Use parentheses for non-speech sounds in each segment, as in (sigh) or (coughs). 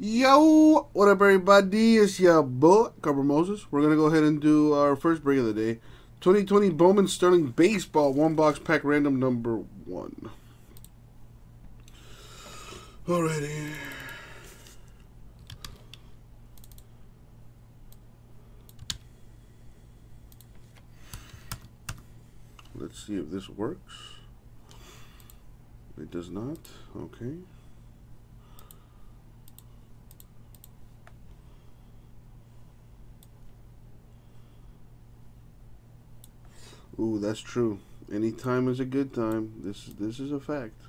Yo, what up, everybody? It's your boy, Carver Moses. We're gonna go ahead and do our first break of the day. 2020 Bowman Sterling Baseball one box pack random number one. Alrighty. Let's see if this works. It does not. Okay. Ooh, that's true. Any time is a good time. This is this is a fact.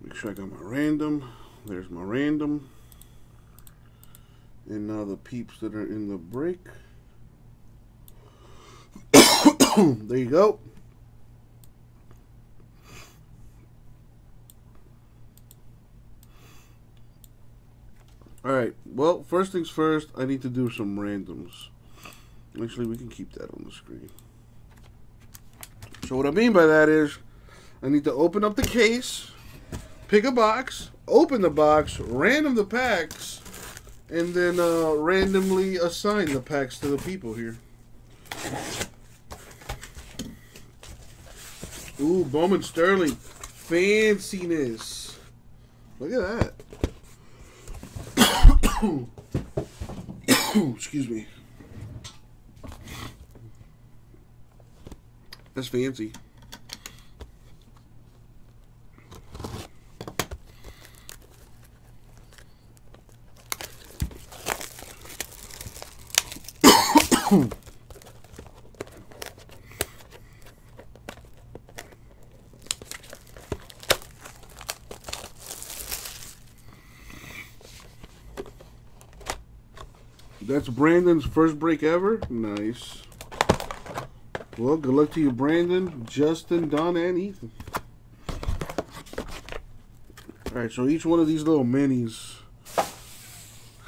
Make sure I got my random. There's my random. And now the peeps that are in the break. (coughs) there you go. Alright, well, first things first, I need to do some randoms. Actually, we can keep that on the screen. So what I mean by that is, I need to open up the case, pick a box, open the box, random the packs, and then uh, randomly assign the packs to the people here. Ooh, Bowman Sterling. Fanciness. Look at that. (coughs) Excuse me. That's fancy. (coughs) That's Brandon's first break ever. Nice. Well, good luck to you, Brandon, Justin, Don, and Ethan. Alright, so each one of these little minis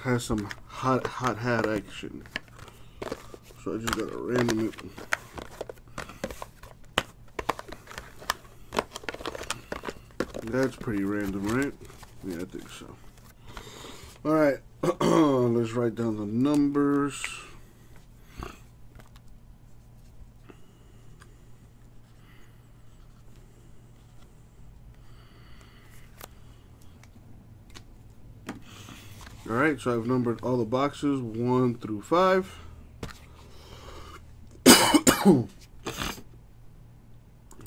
has some hot, hot hat action. So I just gotta random it. That's pretty random, right? Yeah, I think so. Alright, (clears throat) let's write down the numbers. Alright, so I've numbered all the boxes 1 through 5. (coughs)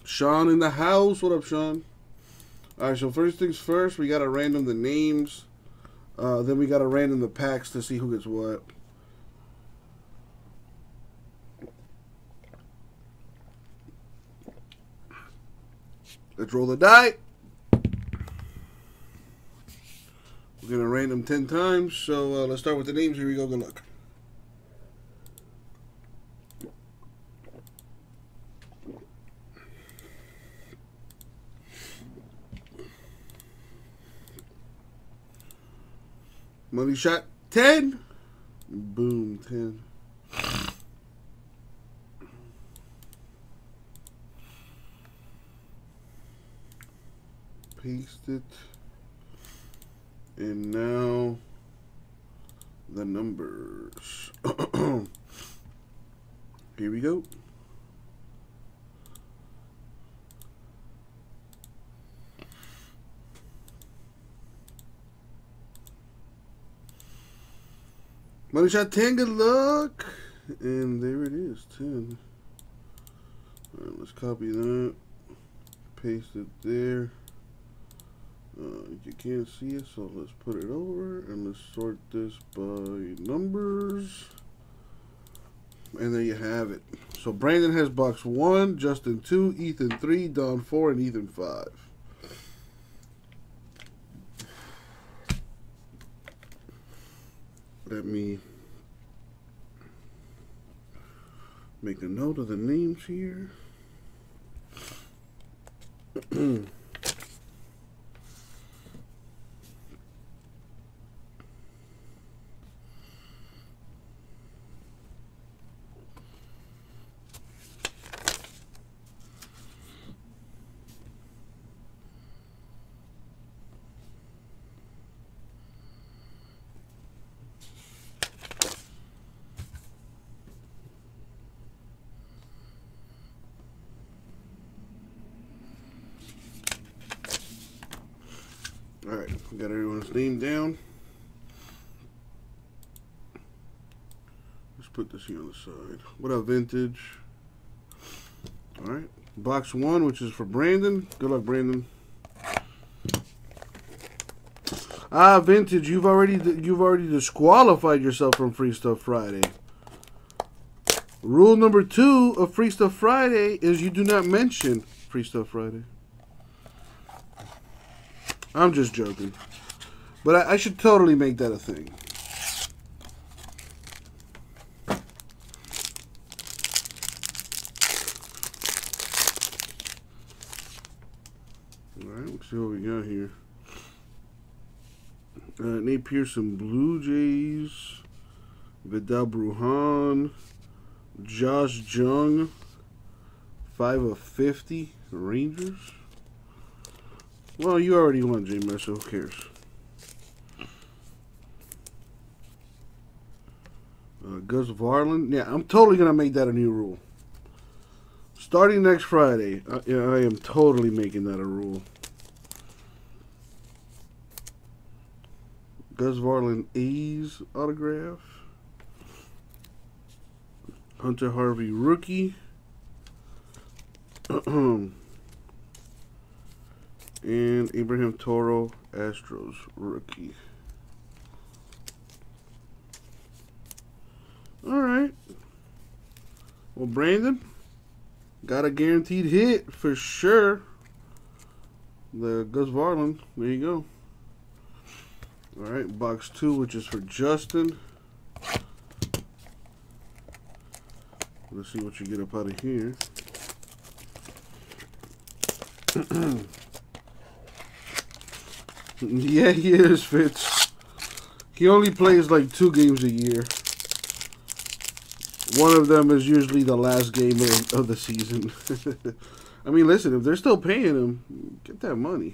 Sean in the house. What up, Sean? Alright, so first things first, we got to random the names. Uh, then we got to random the packs to see who gets what. Let's roll the die. We're going to random 10 times. So uh, let's start with the names. Here we go. Good luck. Money shot 10. Boom, 10. Paste it. And now the numbers. (clears throat) Here we go. Money shot 10, good luck. And there it is, 10. Alright, let's copy that. Paste it there. Uh, you can't see it, so let's put it over and let's sort this by numbers. And there you have it. So Brandon has box one, Justin two, Ethan three, Don four, and Ethan five. Let me make a note of the names here. (clears throat) Got everyone's name down. Let's put this here on the side. What up, vintage? All right, box one, which is for Brandon. Good luck, Brandon. Ah, vintage. You've already you've already disqualified yourself from Free Stuff Friday. Rule number two of Free Stuff Friday is you do not mention Free Stuff Friday. I'm just joking. But I, I should totally make that a thing. Alright, let's see what we got here. Uh, Nate Pearson, Blue Jays. Vidal Brujan. Josh Jung. 5 of 50. Rangers. Well, you already won, J so who cares? Uh, Gus Varland. Yeah, I'm totally going to make that a new rule. Starting next Friday, I, I am totally making that a rule. Gus Varland A's autograph. Hunter Harvey rookie. (clears throat) And Abraham Toro, Astros rookie. All right. Well, Brandon got a guaranteed hit for sure. The Gus Varland. There you go. All right, box two, which is for Justin. Let's see what you get up out of here. (clears throat) Yeah, he is, Fitz. He only plays like two games a year. One of them is usually the last game of, of the season. (laughs) I mean, listen, if they're still paying him, get that money.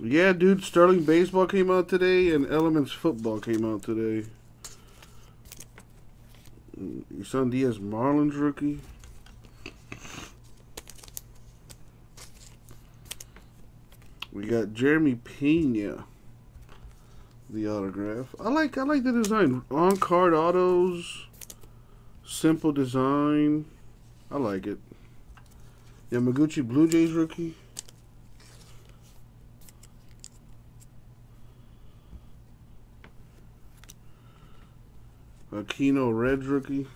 Yeah, dude, Sterling Baseball came out today and Elements Football came out today. Mm, Isan Diaz Marlins rookie. We got Jeremy Pena, the autograph. I like I like the design. On card autos, simple design. I like it. Yamaguchi Blue Jays rookie. Aquino Reds rookie.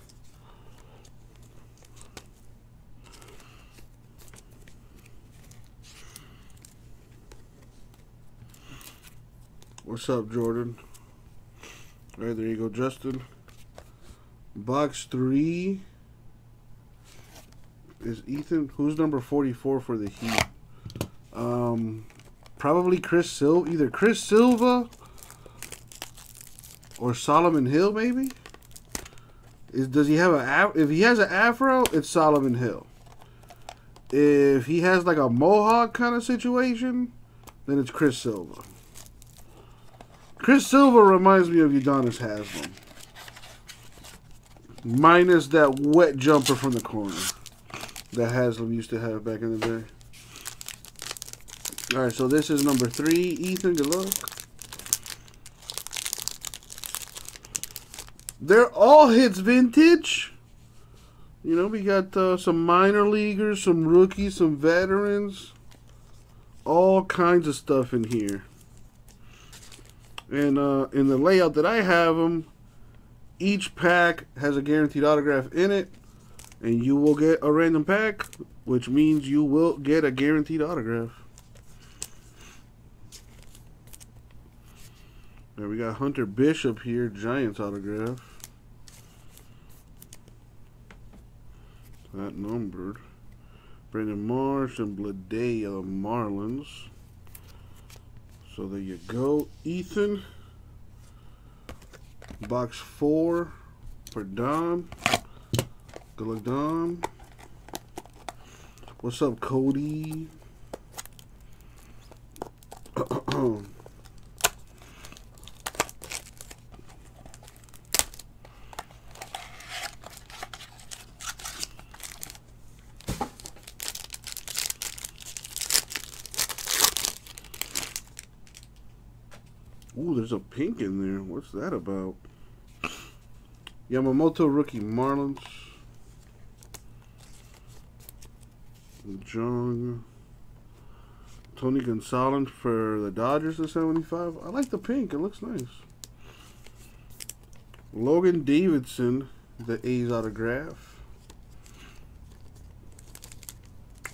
What's up, Jordan? All right, there you go, Justin. Box three is Ethan. Who's number 44 for the Heat? Um, probably Chris Silva. Either Chris Silva or Solomon Hill, maybe. Is does he have a? If he has an afro, it's Solomon Hill. If he has like a mohawk kind of situation, then it's Chris Silva. Chris Silva reminds me of Udonis Haslem. Minus that wet jumper from the corner that Haslem used to have back in the day. Alright, so this is number three. Ethan, good luck. They're all hits vintage. You know, we got uh, some minor leaguers, some rookies, some veterans. All kinds of stuff in here. And uh, in the layout that I have them, each pack has a guaranteed autograph in it. And you will get a random pack, which means you will get a guaranteed autograph. There we got Hunter Bishop here, Giants autograph. That numbered. Brandon Marsh and Bleday of the Marlins. So there you go, Ethan. Box four for Dom. Good luck, Dom. What's up, Cody? Ooh, there's a pink in there. What's that about? Yamamoto rookie Marlins. John. Tony Gonsolin for the Dodgers to 75. I like the pink. It looks nice. Logan Davidson, the A's autograph.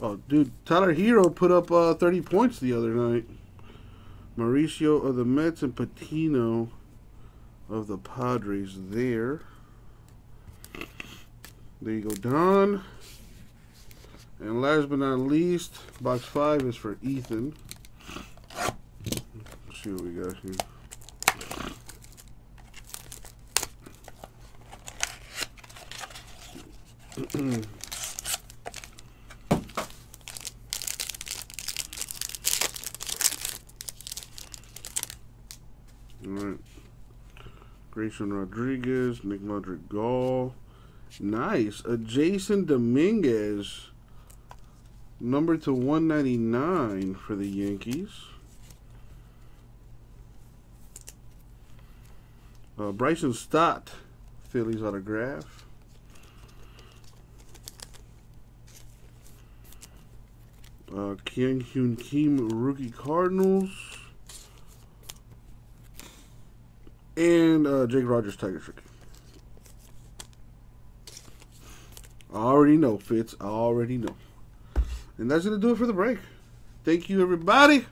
Oh, dude, Tyler Herro put up uh, 30 points the other night. Mauricio of the Mets and Patino of the Padres there. There you go, Don. And last but not least, box five is for Ethan. Let's see what we got here. (clears throat) right. Grayson Rodriguez, Nick Madrigal. Nice. A Jasson Dominguez. Number to 199 for the Yankees. Uh, Bryson Stott, Phillies autograph. Uh, Kwang Hyun Kim, rookie Cardinals. And uh, Jake Rogers, Tiger Trick. I already know, Fitz. I already know. And that's going to do it for the break. Thank you, everybody.